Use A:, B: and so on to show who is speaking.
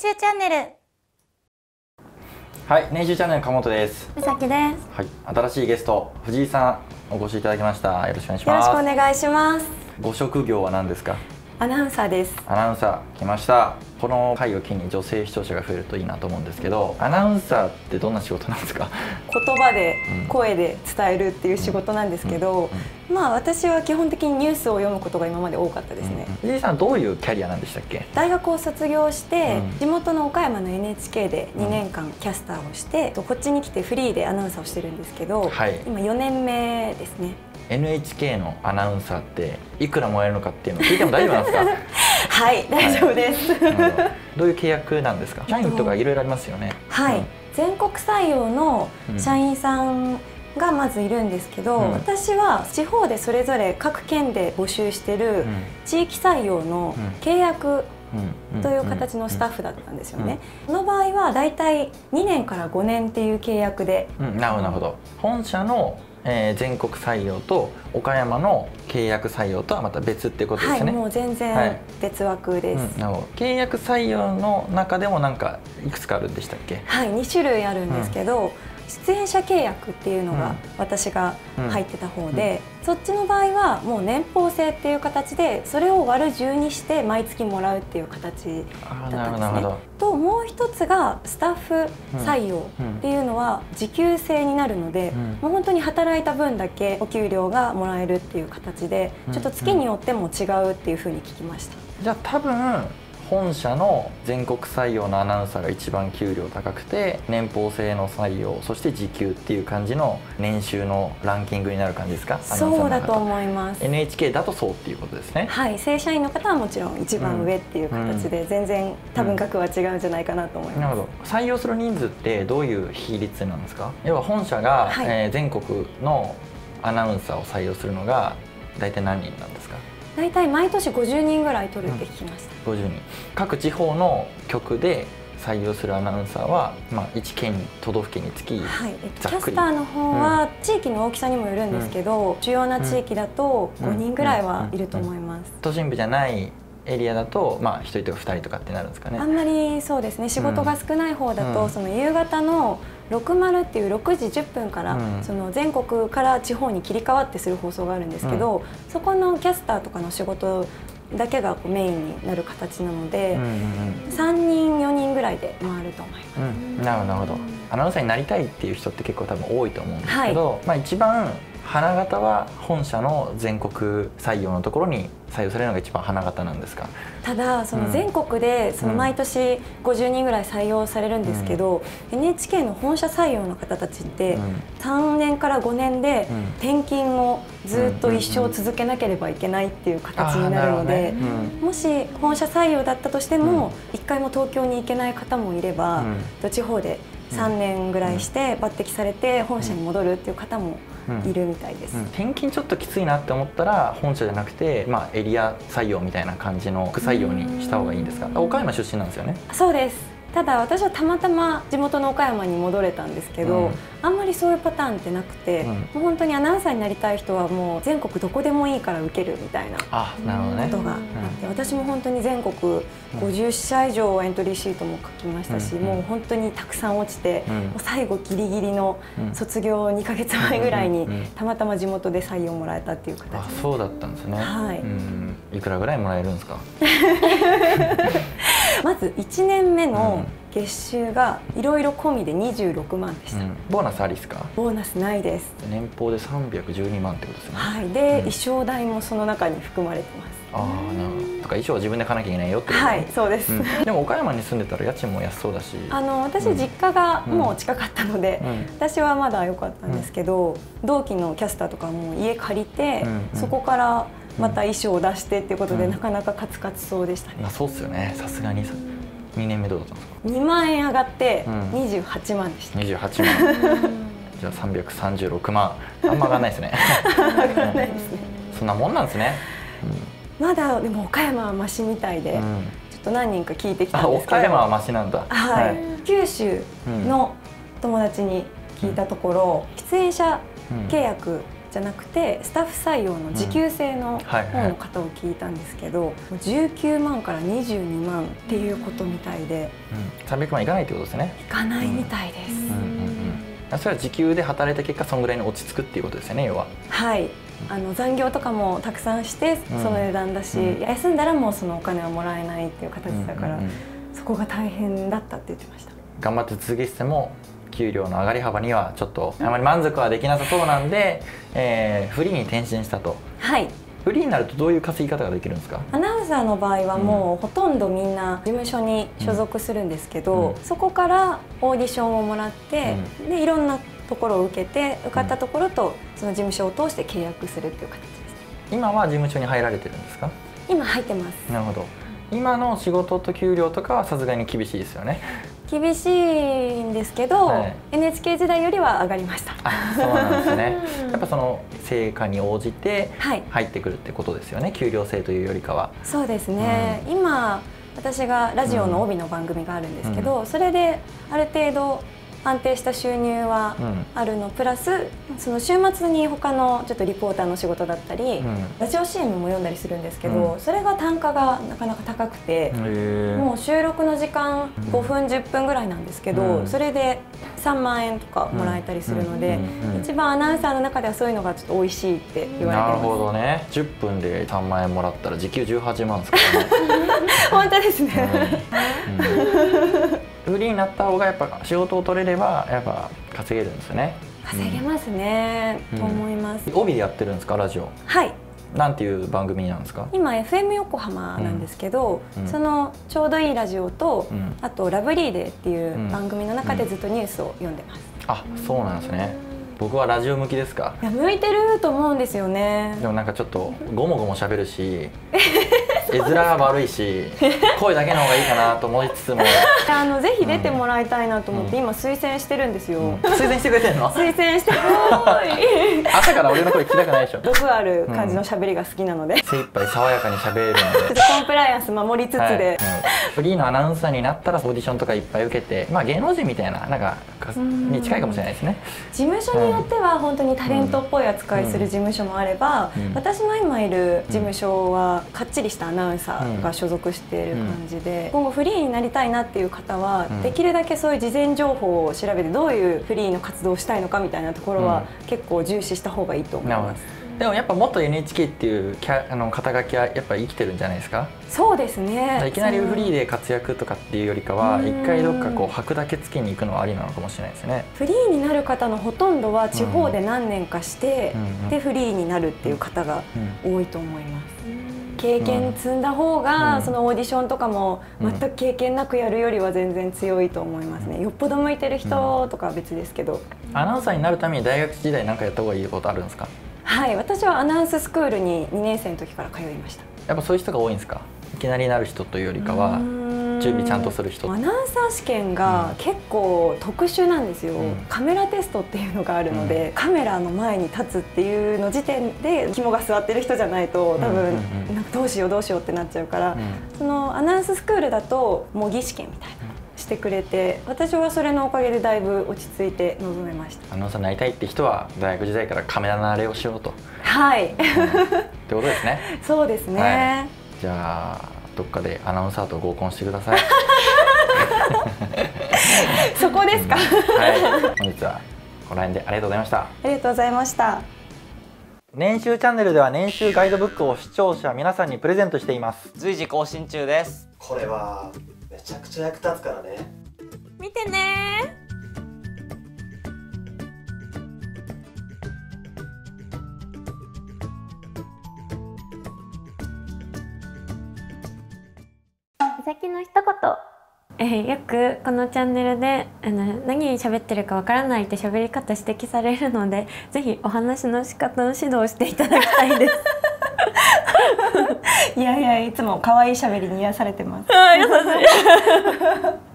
A: 習チャンネル
B: はい、年収チャンネル鴨本です。
A: うさきです
B: はい、新しいゲスト藤井さんお越しいただきました。よろしくお願いし
C: よろしくお
B: ます。
C: 願いします。
B: ご職業は何ですか？
C: アナウンサーです。
B: アナウンサー来ました。この回を機に女性視聴者が増えるといいなと思うんですけど、アナウンサーってどんな仕事なんですか？
C: 言葉で
B: うん
C: 声で伝えるっていう仕事なんですけど、まあ私は基本的にニュースを読むことが今まで多かったですね。
B: うん藤井さんどういうキャリアなんでしたっけ？
C: 大学を卒業して、
B: うん
C: 地元の岡山の NHK で2年間キャスターをして、こっちに来てフリーでアナウンサーをしてるんですけど、
B: はい
C: 今4年目ですね。
B: NHK のアナウンサーっていくらもらえるのかっていうのを聞いても大丈夫なんですか？
C: はい、大丈夫です。
B: なるほど。どういう契約なんですか？社員とかいろいろありますよね。
C: はい、
B: うん。
C: 全国採用の社員さんがまずいるんですけど、
B: うん。
C: 私は地方でそれぞれ各県で募集してる地域採用の
B: うん。
C: 契約
B: うん。
C: という形のスタッフだったんですよね。この場合はだいたい2年から5年っていう契約で。
B: うん、なるほど。本社の、えー全国採用と岡山の契約採用とはまた別っていうことで
C: はい、
B: すね、
C: もう全
B: はい。
C: 然別枠です。
B: うん、なるほど契約採用の中でもなんかいくつかあるんでしたっけ？
C: はい、2種類あるんですけど、出演者契約っていうのが
B: うん。
C: 私が入ってた方で、そっちの場合はもう年俸制っていう形でそれを割る10にして毎月もらうっていう形だったんですね。ともう一つがスタッフ採用っていうのは時給制になるので、
B: うん。
C: もう本当に働いた分だけお給料がもらえるっていう形で、
B: うん。
C: ちょっと月によっても違うっていうふうに聞きました。
B: じゃあ多分本社の全国採用のアナウンサーが一番給料高くて年俸制の採用そして時給っていう感じの年収のランキングになる感じですか？
C: そうだと思います。
B: NHK だとそうっていうことですね。
C: はい、正社員の方はもちろん一番上っていう形で、全然多分額は違うんじゃないかなと思います。
B: なるほど。採用する人数ってどういう比率なんですか？要は本社が、
C: はい。
B: えー全国のアナウンサーを採用するのが大体何人なんですか？
C: 大体毎年50人ぐらい取るって聞きました。
B: 50人。各地方の局で採用するアナウンサーは、まあ、1県都道府県につき、
C: はい、えっと、キャスターの方は地域の大きさにもよるんですけど、主要な地域だと
B: うん
C: 5人ぐらいはいると思います。
B: 都心部じゃないエリアだと、まあ、1人とか2人とかってなるんですかね。
C: あんまりそうですね。仕事が少ない方だと、
B: うん。
C: その夕方の60っていう6時10分から、
B: うん。
C: その全国から地方に切り替わってする放送があるんですけど、そこのキャスターとかの仕事だけがこうメインになる形なので、
B: うんうん
C: 3人4人ぐらいで回ると思います。
B: うん。うんなるほど。なるほどアナウンサーになりたいっていう人って結構多分多いと思うんですけど、まあ、一番花形は本社の全国採用のところに採用されるのが一番花形なんですか？
C: ただそ
B: うん
C: の全国でその毎年50人ぐらい採用されるんですけど、NHK の本社採用の方たちって
B: うん。
C: 3年から5年で
B: うん。
C: 転勤をずっと一生続けなければいけないっていう形になるので。
B: あーなるほどね。
C: もし本社採用だったとしても、一回も東京に行けない方もいれば、地方で3年ぐらいして抜擢されて本社に戻るっていう方もいるみたいです。
B: うん。転勤ちょっときついなって思ったら本社じゃなくて、まあ、エリア採用みたいな感じの副採用にした方がいいんですか？
C: うん。
B: 岡山出身なんですよね。
C: そうですただ私はたまたま地元の岡山に戻れたんですけど、
B: うん。
C: あんまりそういうパターンってなくて、
B: うん。
C: もう本当にアナウンサーになりたい人はもう全国どこでもいいから受けるみたいなことがあって、私も本当に全国50社以上エントリーシートも書きましたし、
B: うん。
C: もう本当にたくさん落ちて、
B: うん。
C: もう最後ギリギリの
B: うん。
C: 卒業2ヶ月前ぐらいにたまたま地元で採用もらえたっていう形
B: あそうだったんですね、
C: はい。
B: うん。いくらぐらいもらえるんですか？
C: まず1年目の月収がいろいろ込みで26万でした、
B: うん。ボーナスありですか？
C: ボーナスないです。
B: 年俸で312万ってことですよね、
C: はい、で、
B: うん。
C: 衣装代もその中に含まれてます。
B: ああなるほど。とか衣装は自分で買わなきゃいけないよってこと？
C: はい、そうです。
B: うん。でも岡山に住んでたら家賃も安そうだし。
C: あの私
B: うん。
C: 実家がもう近かったので、
B: うん。
C: 私はまだ良かったんですけど、同期のキャスターとかも家借りて、
B: うん。
C: そこからまた衣装を出してっていうことで、
B: うん。
C: なかなかカツカツそうでしたね。
B: まあそうっすよね。さすがにさ2年目どうだったんですか
C: ？2万円上がって
B: うん。
C: 28万でした。
B: 28万。じゃあ336万。あんま上がんないですね。
C: 上がらないですね。
B: そんなもんなんですね、
C: まだでも岡山はマシみたいで、
B: うん。うん
C: ちょっと何人か聞いてきた
B: あ
C: んですけど。
B: 岡山はマシなんだ。
C: はい、九州の友達に聞いたところ、出演者契約じゃなくてスタッフ採用の時給制の方の方を聞いたんですけど、19万から22万っていうことみたいで、
B: うん、300万いかないってことですね。
C: いかないみたいです、うん。うん
B: うん、それは時給で働いた結果そんぐらいに落ち着くっていうことですよね要は。
C: はい。あの残業とかもたくさんしてその値段だし、うん、休んだらもうそのお金はもらえないっていう形だから、うんうんうん、そこが大変だったって言ってました。
B: 頑張って続けてても給料の上がり幅にはちょっとあまり満足はできなさそうなんで、えー、フリーに転身したと。
C: はい。
B: フリーになるとどういう稼ぎ方ができるんですか？
C: アナウンサーの場合はもうほとんどみんな事務所に所属するんですけど、うん、そこからオーディションをもらって、うん、でいろんなところを受けて受かったところとその事務所を通して契約するっていう形です
B: 今は事務所に入られてるんですか？
C: 今入ってます。
B: なるほど。今の仕事と給料とかはさすがに厳しいですよね
C: 厳しいんですけど、はい、NHK 時代よりは上がりました。
B: あそうなんですね。やっぱその成果に応じて入ってくるってことですよね、はい、給料制というよりかは。
C: そうですね、うん、今私がラジオの帯の番組があるんですけど、うん、それである程度安定した収入はあるの、プラスその週末に他のちょっとリポーターの仕事だったり、ラジオ CM も読んだりするんですけど、それが単価がなかなか高くてもう収録の時間5分10分ぐらいなんですけど、それで3万円とかもらえたりするので、一番アナウンサーの中ではそういうのがちょっと美味しいって言われて
B: なるほどね。10分で3万円もらったら時給18万ですからね。
C: 本当ですね、
B: フリーになった方がやっぱ仕事を取れればやっぱ稼げるんですよね。
C: 稼げますね、うん、と思います、
B: 帯でやってるんですかラジオ？
C: はい。
B: なんていう番組なんですか？
C: 今 FM 横浜なんですけど、うん、そのちょうどいいラジオと、うん、あと「ラブリーデー」っていう番組の中でずっとニュースを読んでます、
B: あそうなんですね。僕はラジオ向きですか？
C: いや向いてると思うんですよね。
B: でもなんかちょっとごもごも喋るし 絵面が悪いし声だけの方がいいかなと思いつつも。
C: あのぜひ出てもらいたいなと思って、うん、今推薦してるんですよ、うん、
B: 推薦してくれてんの？
C: 推薦して
B: 朝から俺の声聞きたくないでしょ。
C: 毒ある感じの喋りが好きなので、うん、
B: 精一杯爽やかに喋れるので。
C: コンプライアンス守りつつで、はい、
B: フリーのアナウンサーになったらオーディションとかいっぱい受けてまあ芸能人みたいななんかに近いかもしれないですね。
C: 事務所によっては本当にタレントっぽい扱いする事務所もあれば、私の今いる事務所はかっちりしたアナウンサーが所属している感じで、うん、今後フリーになりたいなっていう方は、うん、できるだけそういう事前情報を調べてどういうフリーの活動をしたいのかみたいなところは、結構重視した方がいいと思います。
B: でもやっぱ元 NHK っていうキャあの肩書きはやっぱ生きてるんじゃないですか？
C: そうですね。
B: いきなりフリーで活躍とかっていうよりかは一回どっかこう箔だけつけに行くのはありなのかもしれないですね。
C: フリーになる方のほとんどは地方で何年かして、うん、でフリーになるっていう方が多いと思います、うん経験積んだ方が、うん、そのオーディションとかも全く経験なくやるよりは全然強いと思いますね、よっぽど向いてる人とかは別ですけど、
B: アナウンサーになるために大学時代何かやった方がいいことあるんですか？
C: はい私はアナウンススクールに2年生の時から通いました。
B: やっぱそういう人が多いんですか？いきなりなる人というよりかは準備ちゃんとする人
C: アナウンサー試験が結構特殊なんですよ、うん、カメラテストっていうのがあるので、うん、カメラの前に立つっていうの時点で肝が据わってる人じゃないと多分なんかどうしようどうしようってなっちゃうから、うん、そのアナウンススクールだと模擬試験みたいなしてくれて私はそれのおかげでだいぶ落ち着いて臨めました。
B: アナウンサーになりたいって人は大学時代からカメラ慣れをしようと。
C: はい、うん、って
B: ことですね。
C: そうですね、は
B: い、じゃあどっかでアナウンサーと合コンしてください。
C: そこですか、うん、
B: はい。本日はこの辺でありがとうございました。あ
C: りがとうございました。
B: 年収チャンネルでは年収ガイドブックを視聴者皆さんにプレゼントしています。
A: 随時更新中です。
D: これはめちゃくちゃ役立つからね。
C: 見てね先の一言。えー、よくこのチャンネルであの何喋ってるかわからないって喋り方指摘されるのでぜひお話の仕方の指導をしていただきたいです。いやいやいつも可愛い喋りに癒されてます。あ優しい